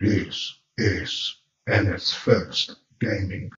This is NS First Gaming.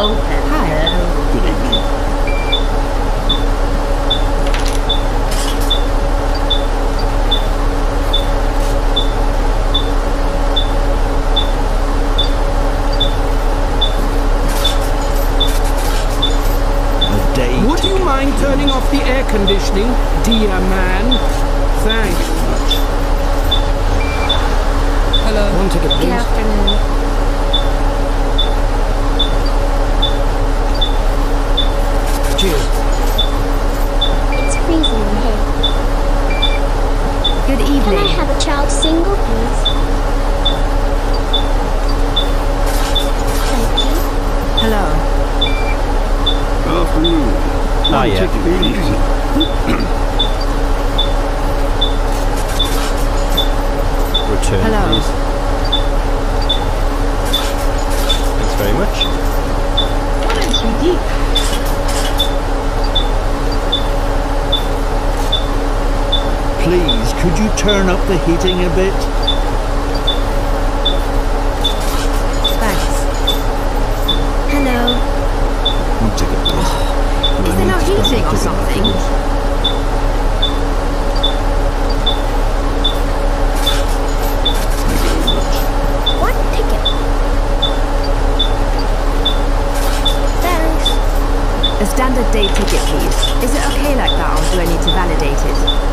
Oh, hello. Good evening. Would you mind turning off the air conditioning, dear man? Thanks. Hello. One ticket, Good afternoon. Cheers. It's freezing in here. Good Can I evening. have a child single, piece. Thank you. Hello. afternoon. Ah, One yeah. ticket, please. Return, Hello. please. Thanks very much. please, could you turn up the heating a bit? Thanks. Hello. One ticket, please. Is there no heating or something? Afterwards. A standard day ticket, please. Is it okay like that, or do I need to validate it?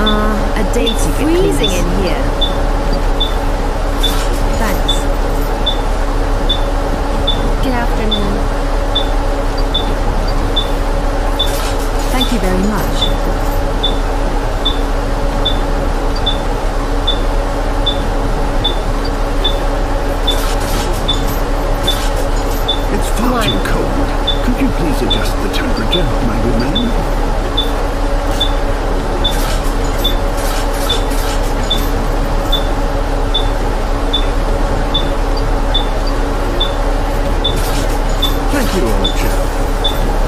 Uh, a day it's ticket, freezing please. in here. Thanks. Good afternoon. Thank you very much. It's far too cold. Could you please adjust the temperature, my good man? Thank you, old chap.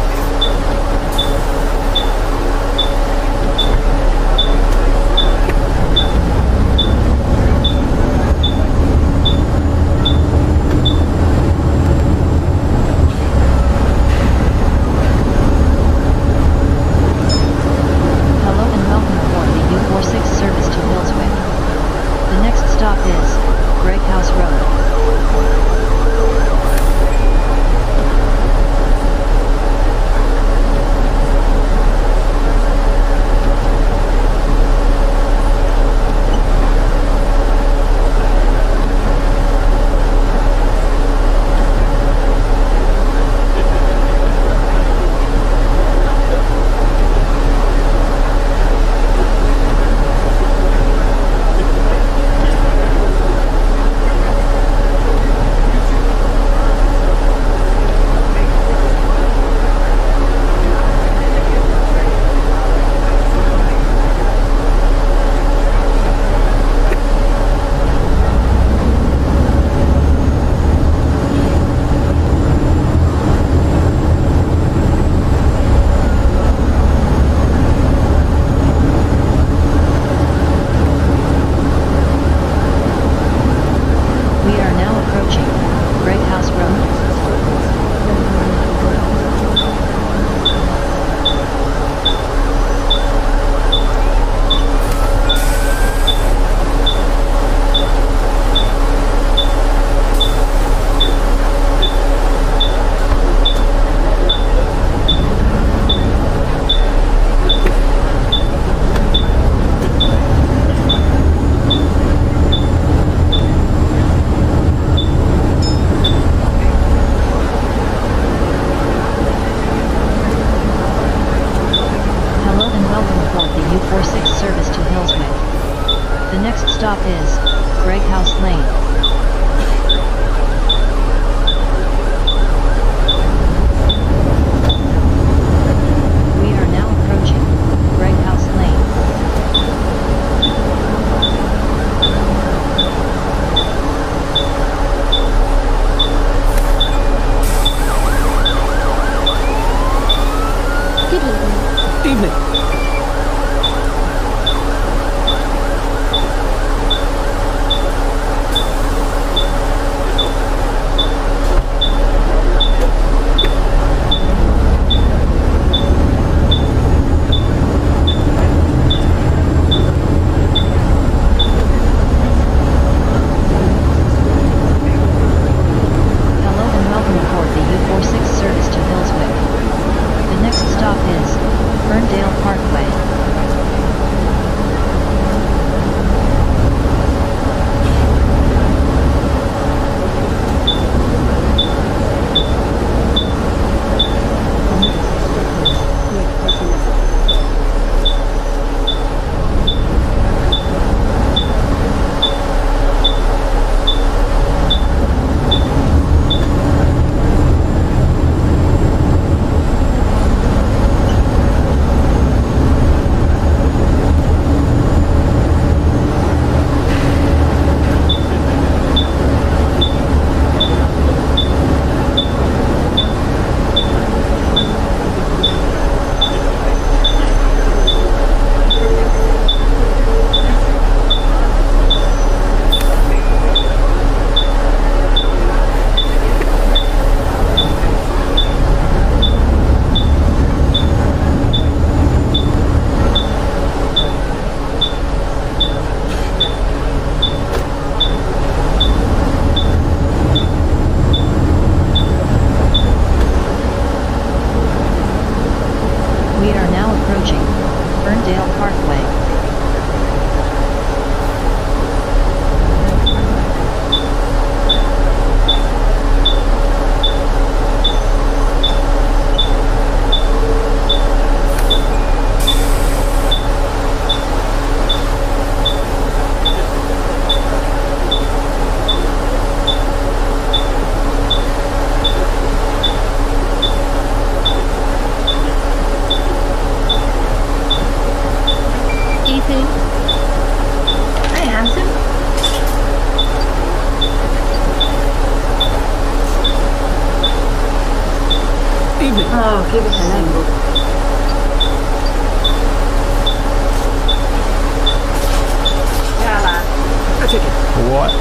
chicken. What?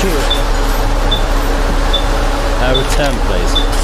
Cheers. Our 10, please.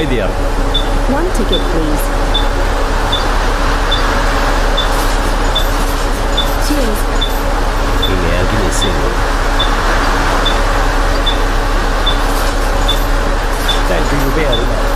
idea. One ticket, please. Cheers. Yeah, give me a single. Thank you, very much.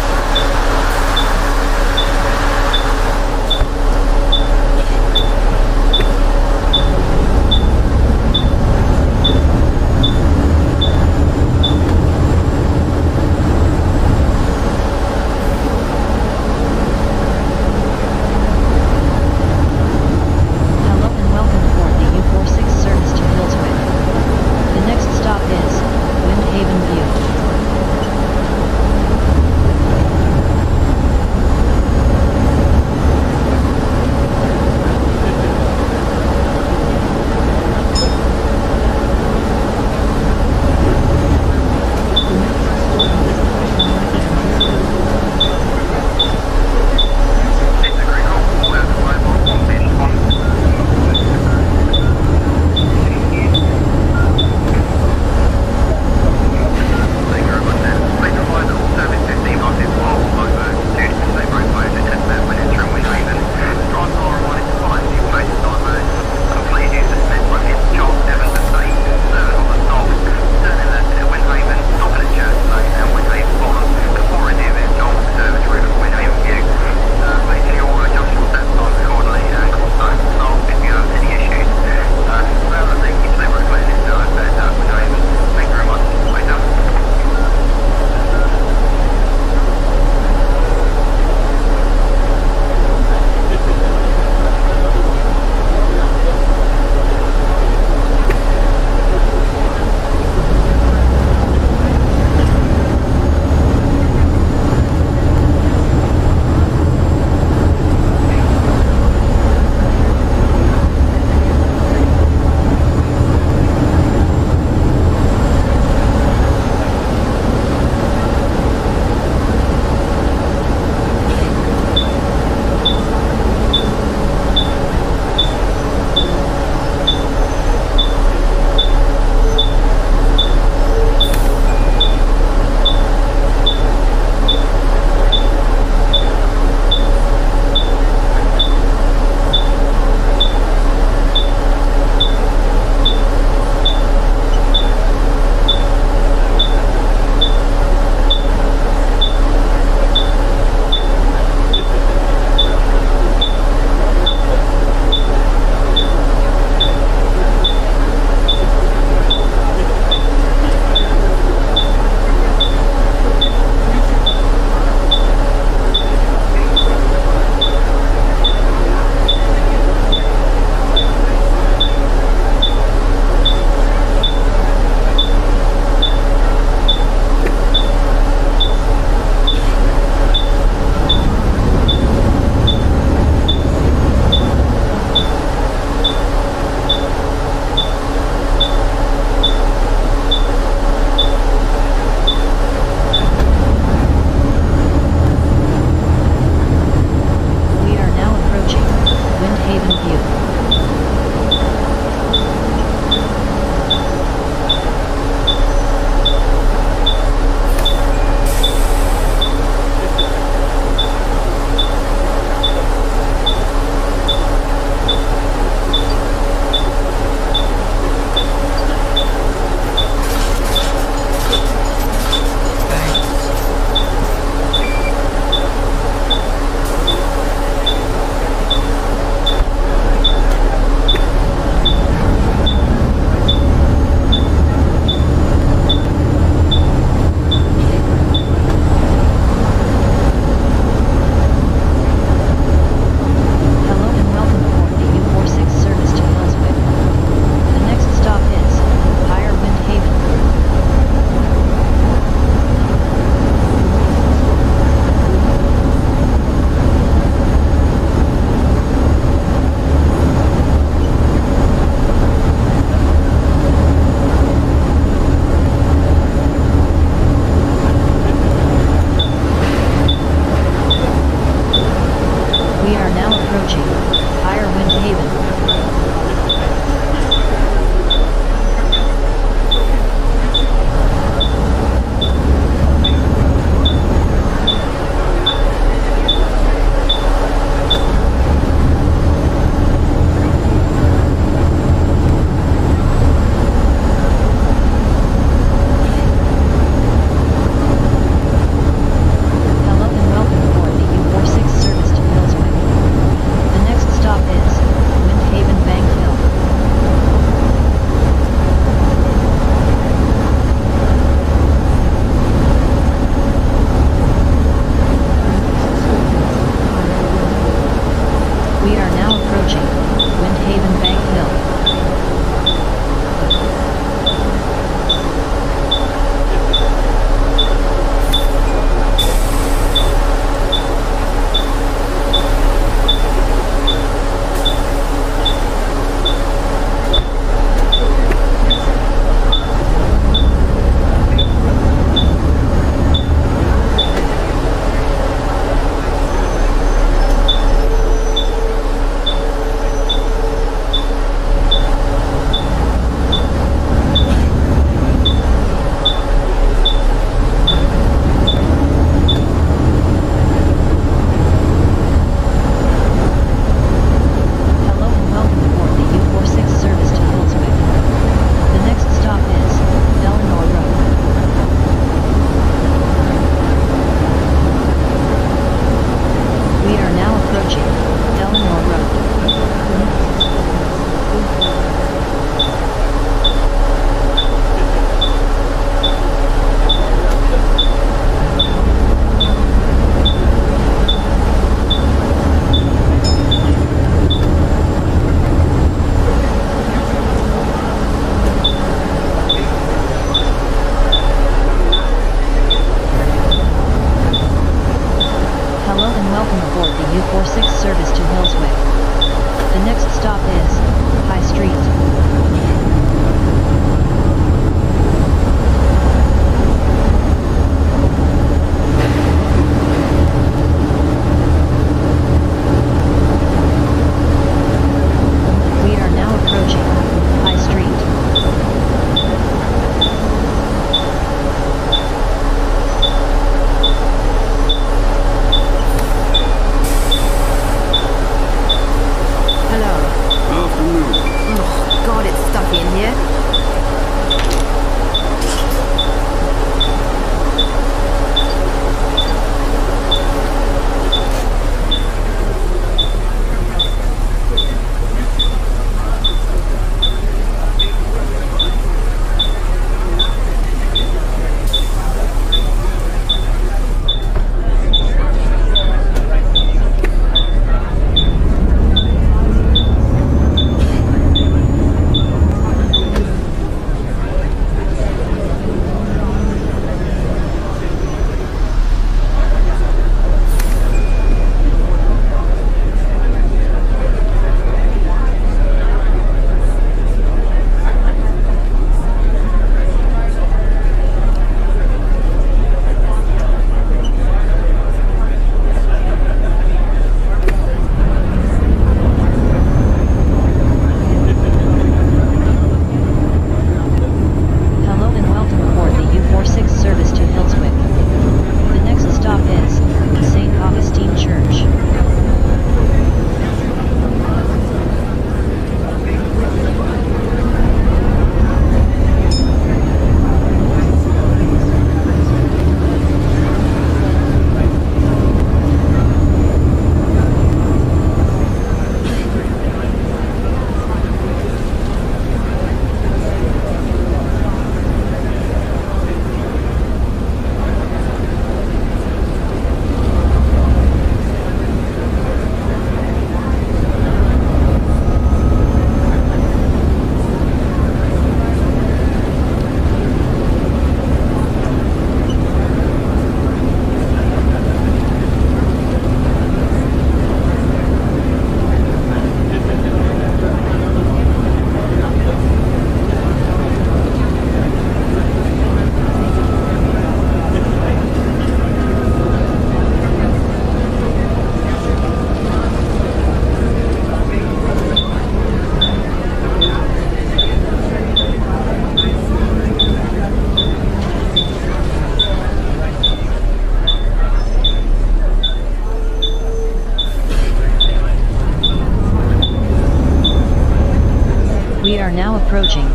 approaching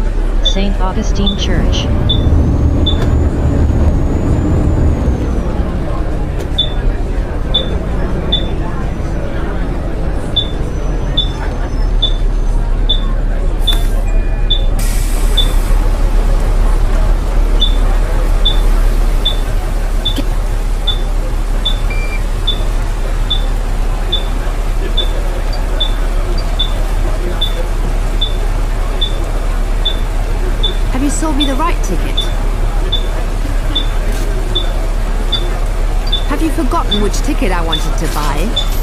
St. Augustine Church. sold me the right ticket. Have you forgotten which ticket I wanted to buy?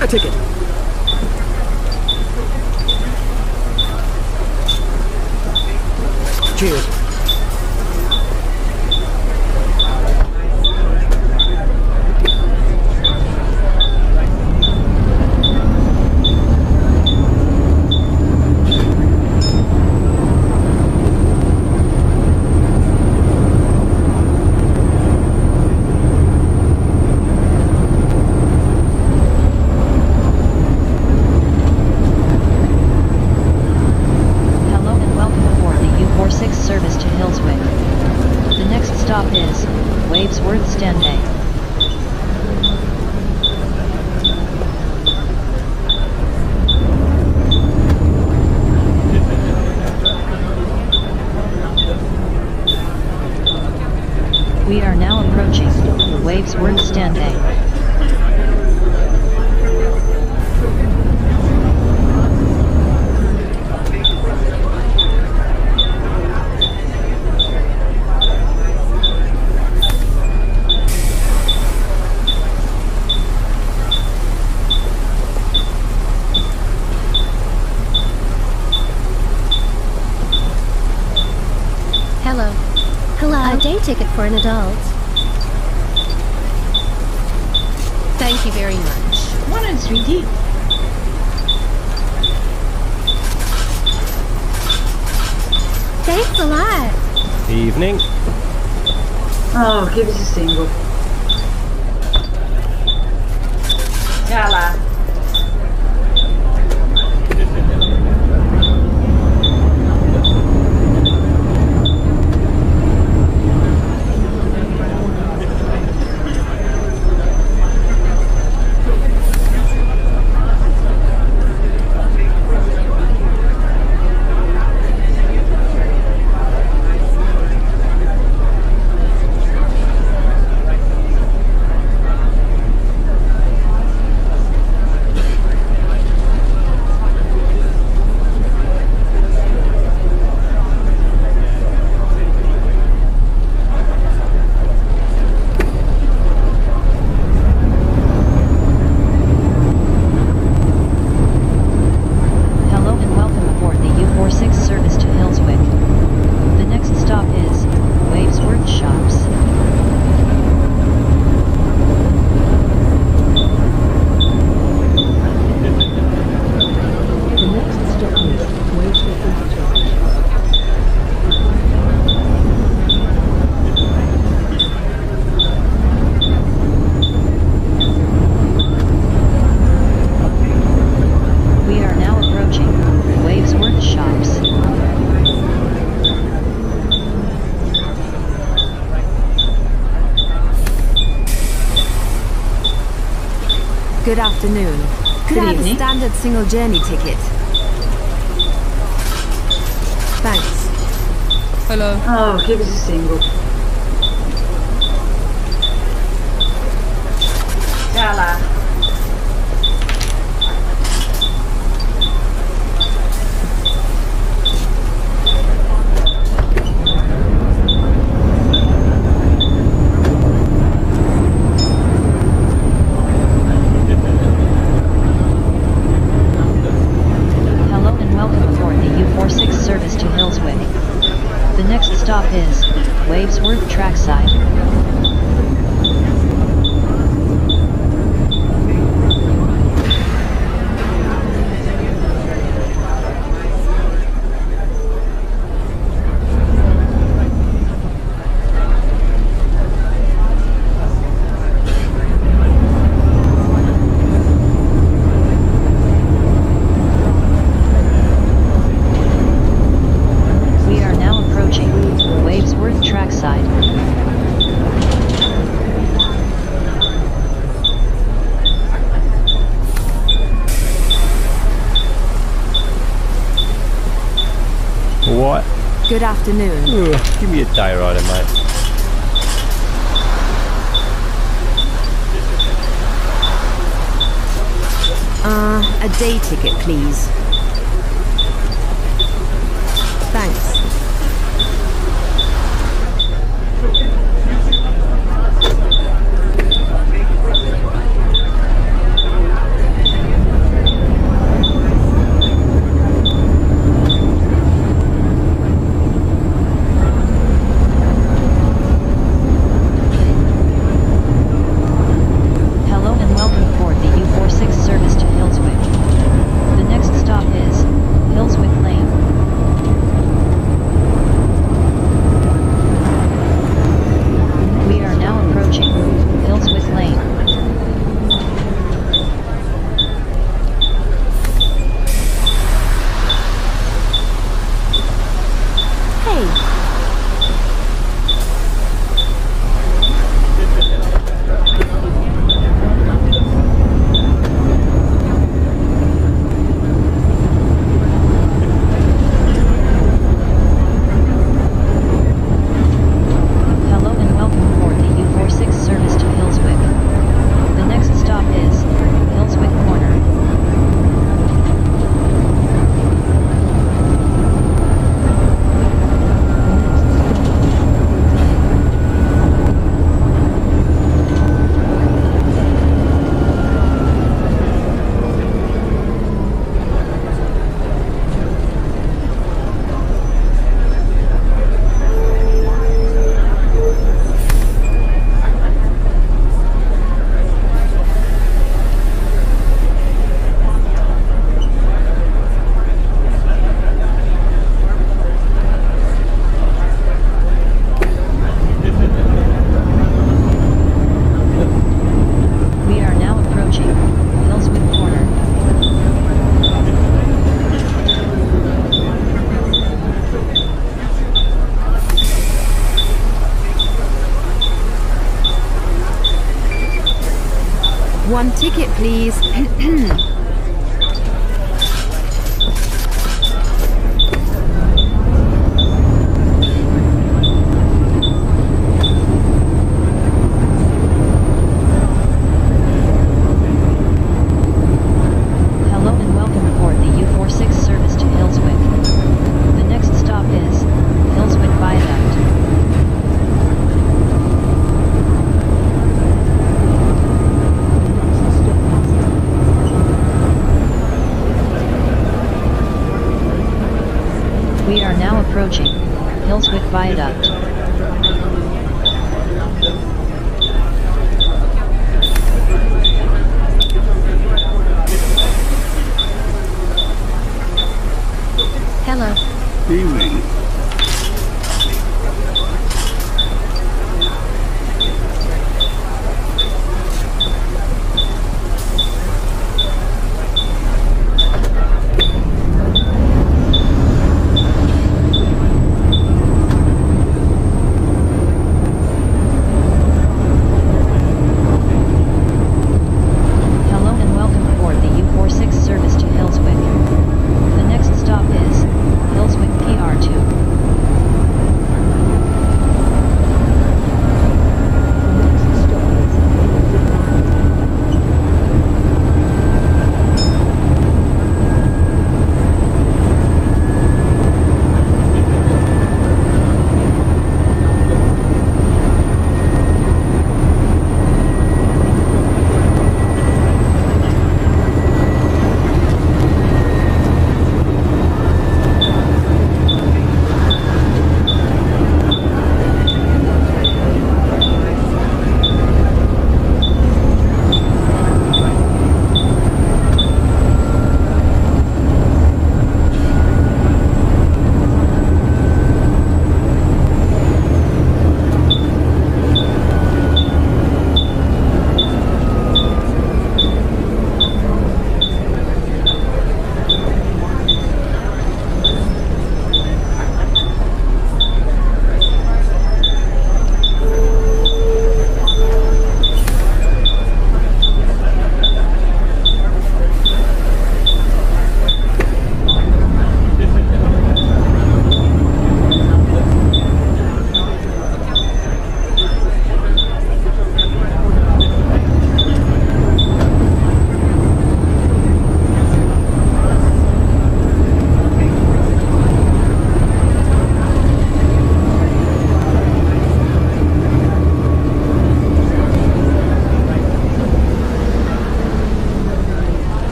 A ticket. Cheers. Olha lá. single journey ticket. Thanks. Hello. Oh, give us a single. afternoon.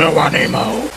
Geronimo.